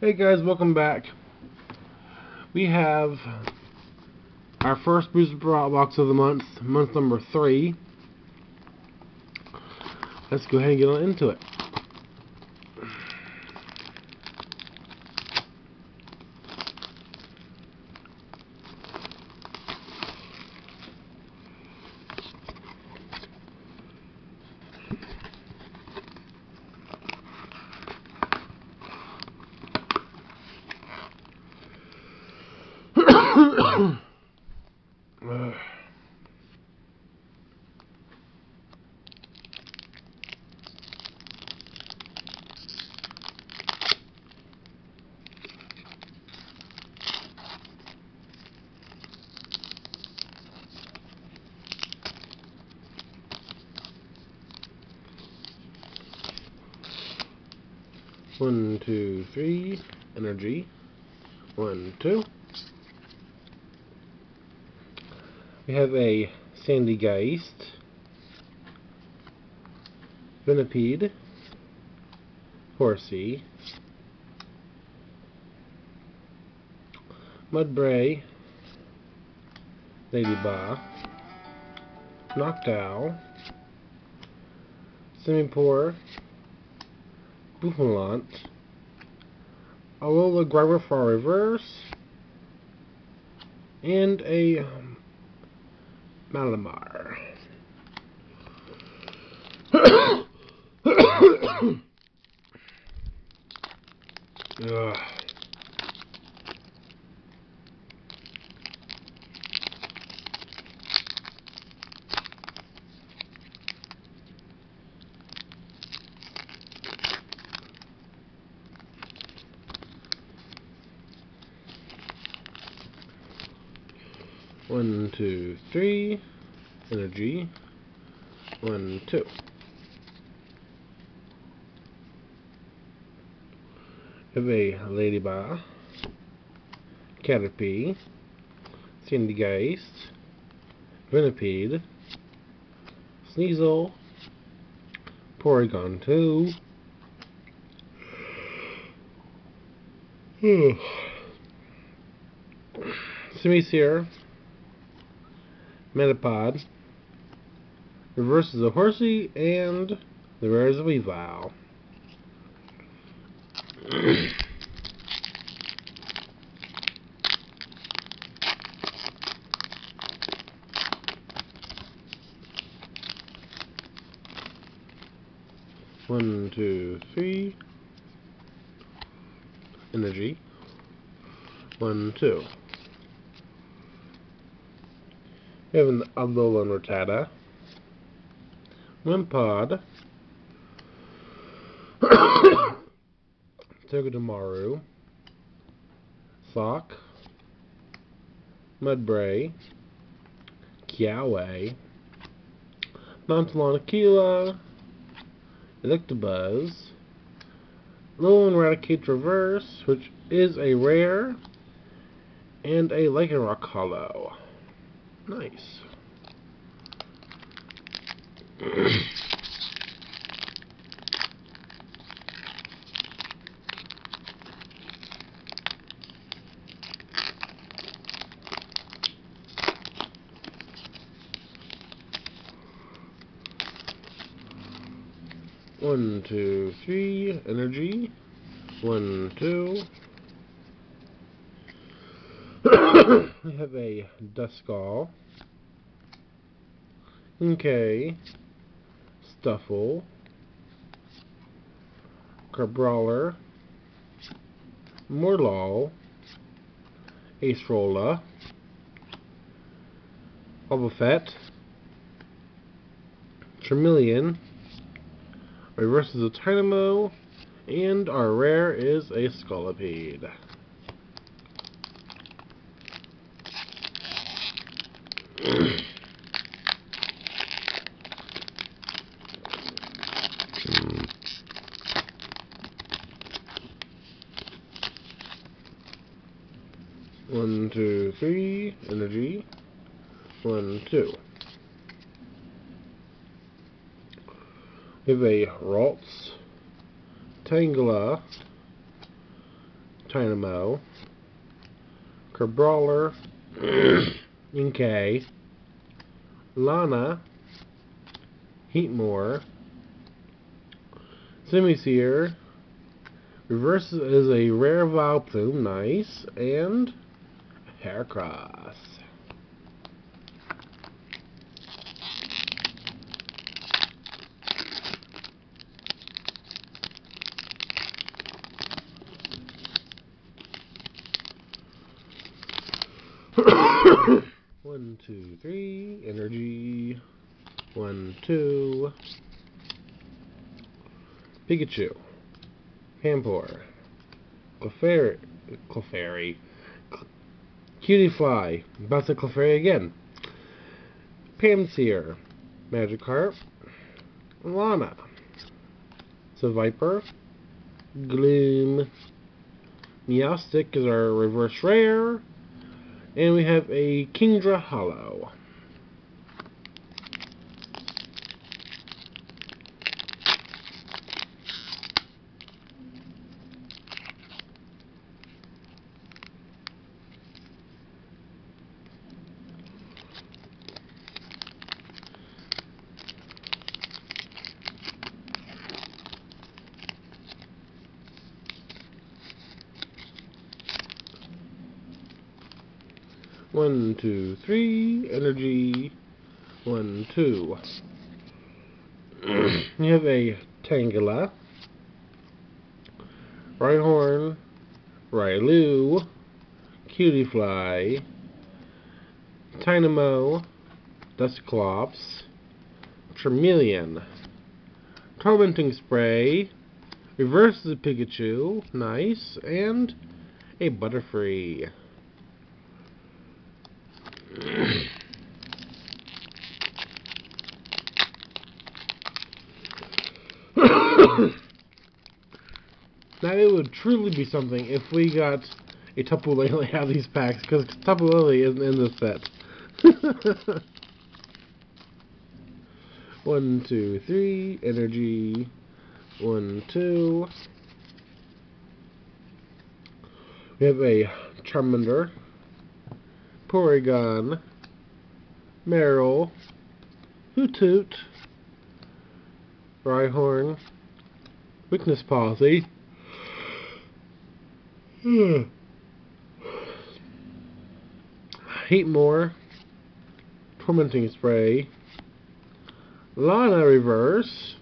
Hey guys, welcome back. We have our first booster box of the month, month number three. Let's go ahead and get on into it. One, two, three. Energy. One, two. We have a Sandygast, Venipede, Horsea, Mudbray, Ledyba, Noctowl, Simipour, Bouffalant, Alola Gravitar Reverse, and a um, Malamar. Ugh. One, two, three. Energy. One, two. Have a Ledyba. Caterpie. Sandygast. Venipede. Sneasel. Porygon 2. Simisear. Metapod. Reverse is a Horsea, and the rare is a Weavile. One, two, three. Energy. One, two. We have an Alolan Rattata. Wimpod. Togedemaru. Sock. Mudbray. Kiawe. Mountalon Electabuzz. Alolan Raticate Reverse, which is a rare, and a Lycanroc Holo. Nice. One, two, three, energy. One, two. We have a Duskull. Okay. Stufful. Crabrawler. Morelull. Acerola. Wobbuffet. Charmeleon. Reverse is a Tynamo. And our rare is a Scolipede. One, two, three, energy. One, two. Have a Ralts, Tangela, Tynamo, Crabrawler, Inkay, Lana, Heatmor, Simisear, Reverse is a rare Vileplume, nice, and Heracross. One, two, three, energy. One, two. Pikachu. Panpour. Clefairy. Clefairy. Cutiefly. About to Clefairy again. Pansear. Magikarp. Lana. It's a Viper. Gloom. Meowstic is our reverse rare. And we have a Kingdra Holo. One, two, three. Energy. One, two. you have a Tangela. Rhyhorn. Riolu. Cutiefly. Tynamo. Dusclops. Charmeleon. Tormenting Spray. Reverses Pikachu. Nice. And a Butterfree. now it would truly be something if we got a Tapu Lele out of these packs, because Tapu Lele isn't in this set. One, two, three, energy. One, two. We have a Charmander. Porygon, Marill, Hoothoot, Rhyhorn, Weakness Policy, Heatmor, Tormenting Spray, Lana Reverse,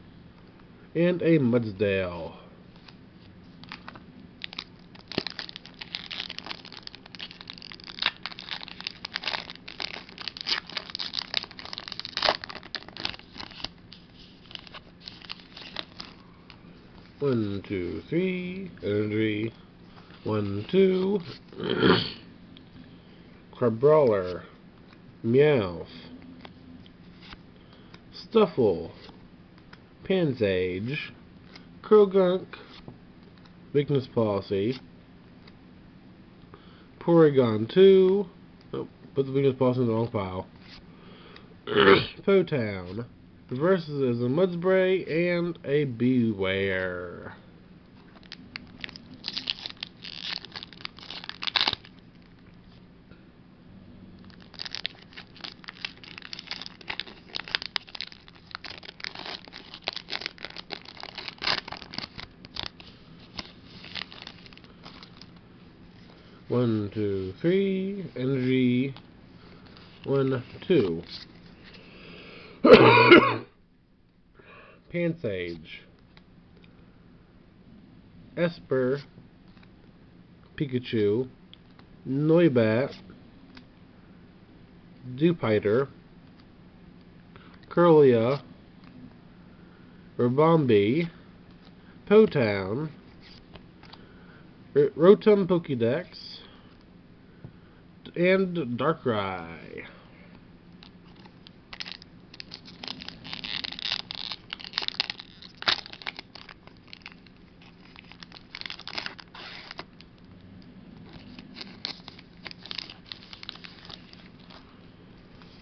and a Mudsdale. One, two, three, energy. One, two. Crabrawler. Meowth. Stufful. Pansage. Croagunk. Weakness Policy. Porygon 2. Oh, put the Weakness Policy in the wrong pile. Potown versus a Mudbray and a Bewear. One, two, three, energy, one, two. Pansage, Espurr, Pikachu, Noibat, Dewpider, Kirlia, Ribombee, Potown, Rotom Pokédex, and Darkrai.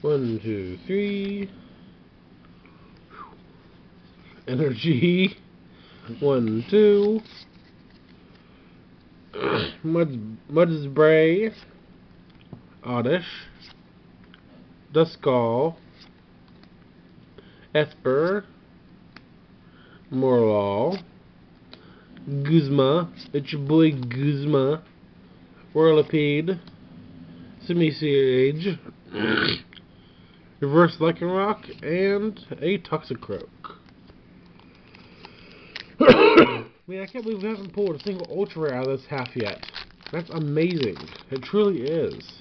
One, two, three. Energy. One, two. Mud Mudbray, Oddish, Duskull, Espurr, Morelull, Guzma, it's your boy Guzma, Whirlipede, Simisage, Reverse Lycanroc, and a Toxicroak. Man, I can't believe we haven't pulled a single Ultra Rare out of this half yet. That's amazing. It truly is.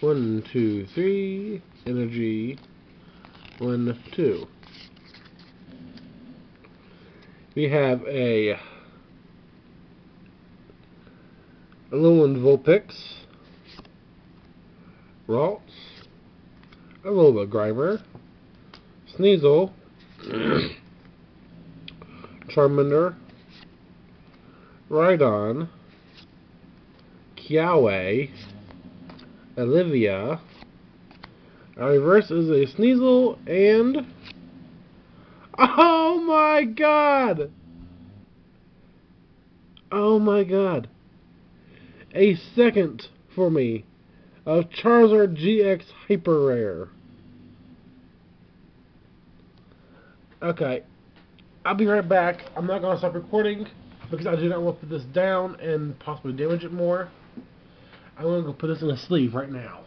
One, two, three. Energy. One, two. We have a Alolan Vulpix, Ralts, Alola Grimer, Sneasel, Charmander, Rhydon, Kiawe, Olivia. Our reverse is a Sneasel and... Oh my god! Oh my god. A second for me of Charizard GX Hyper Rare. Okay. I'll be right back. I'm not going to stop recording because I do not want to put this down and possibly damage it more. I'm going to go put this in a sleeve right now.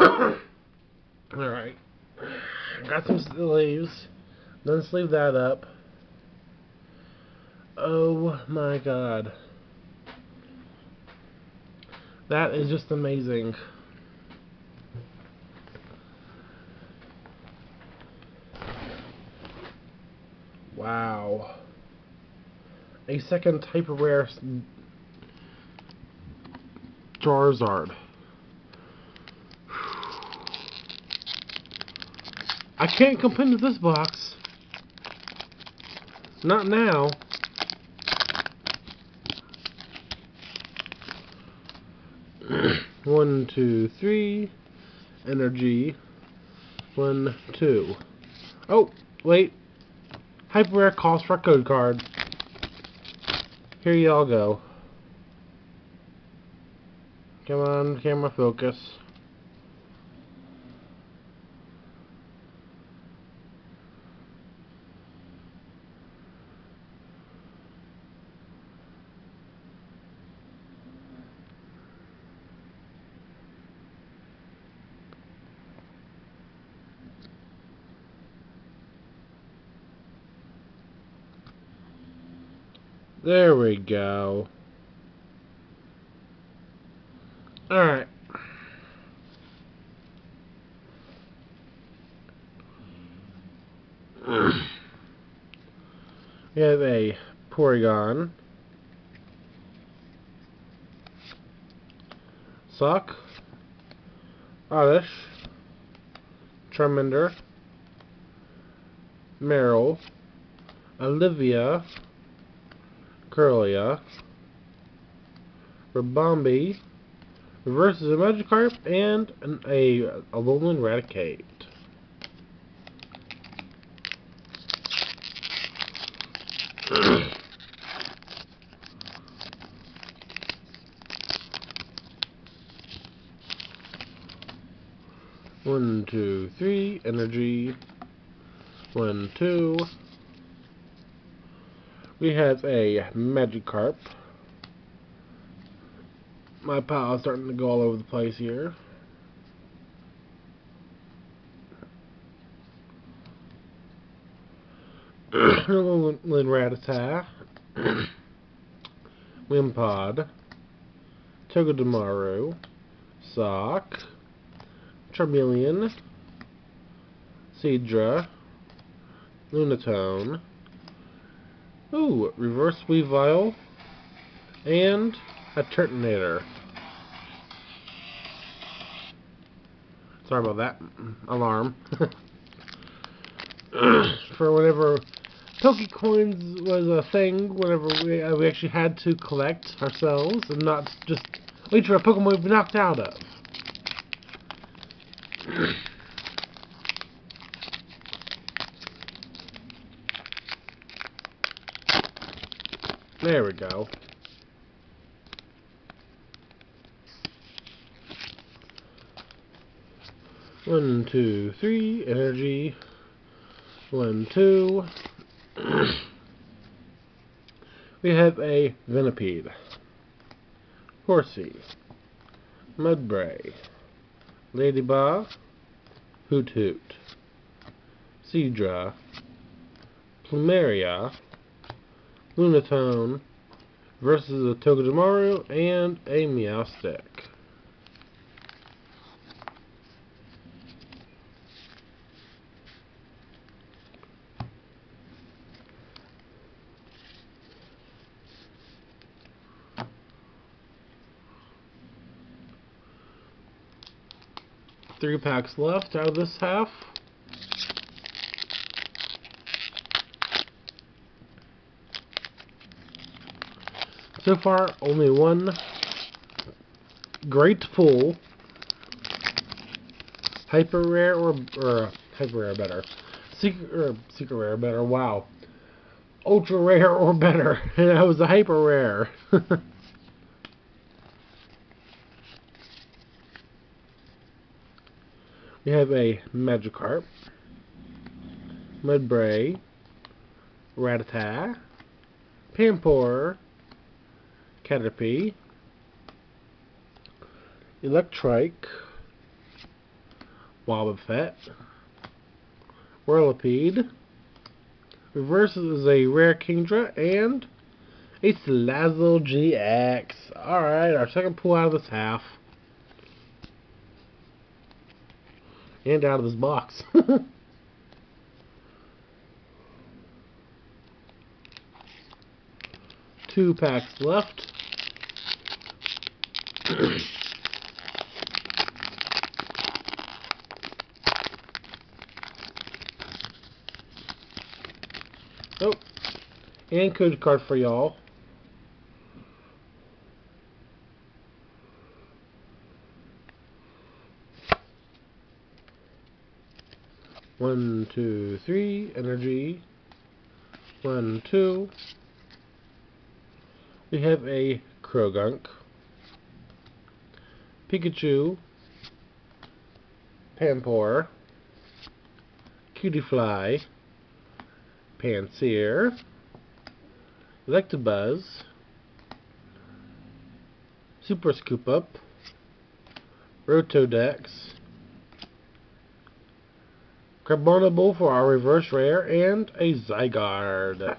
Alright. Got some sleeves. Then sleeve that up. Oh my god. That is just amazing. Wow. A second type of rare Charizard. I can't come into this box. Not now. One, two, three. Energy. One, two. Oh, wait. Hyper Rare cost for a code card. Here y'all go. Come on, camera focus. There we go. Alright. we have a Porygon. Suck. Oddish. Charmander. Marill. Olivia. Kirlia, Ribombee, reverses a Magikarp, and an, a, a Alolan Raticate. One, two, three, energy. One, two. We have a Magikarp, my pal's starting to go all over the place here. Lin Rattata, Wimpod, Togedemaru, Sock, Charmeleon, Seadra, Lunatone, ooh, Reverse Weavile, and a Turtonator. Sorry about that alarm. For whenever Pokecoins was a thing, whenever we, uh, we actually had to collect ourselves and not just wait for a Pokemon we've knocked out of. there we go. One, two, three, energy. One, two. we have a Venipede, Horsey, Mudbray, Ladybug, Hoot Hoot, Seadra, Plumeria, Lunatone, versus a Togedemaru, and a Meowstic. Three packs left out of this half. So far, only one great pull. Hyper rare or or hyper rare better. Secret or secret rare better. Wow. Ultra rare or better. And that was a hyper rare. We have a Magikarp, Mudbray, Rattata, Panpour, Caterpie, Electrike, Wobbuffet, Whirlipede, reverses a rare Kingdra, and a Salazzle GX. Alright, our second pull out of this half. and out of this box. Two packs left. Oh, and code card for y'all. One, two, three, energy. One, two. We have a Croagunk, Pikachu, Panpour, Cutiefly, Pansear, Electabuzz, Super Scoop Up, Rotodex, Carbonable for our reverse rare, and a Zygarde.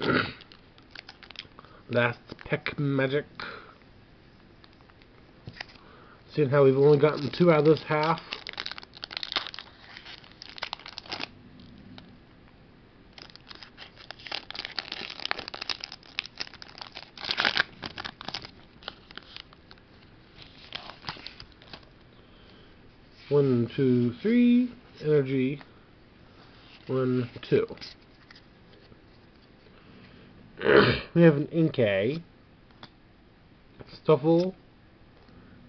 Last Peck Magic. Seeing how we've only gotten two out of this half. One, two, three. Energy. One, two. we have an Inkay. Stufful.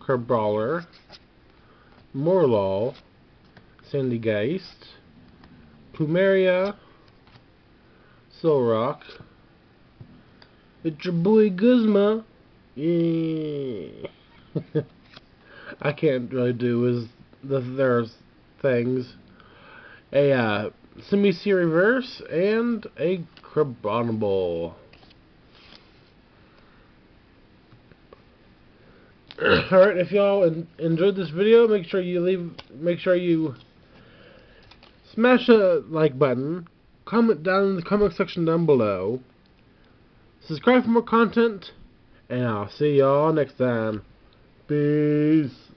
Crabrawler. Morelull. Sandygast. Plumeria. Solrock. It's your boy Guzma. Yeah. I can't really do is the, there's things. A uh, Simisear Reverse and a Carbonable. Alright, if y'all enjoyed this video, make sure you leave, make sure you smash a like button, comment down in the comment section down below, subscribe for more content, and I'll see y'all next time. Peace.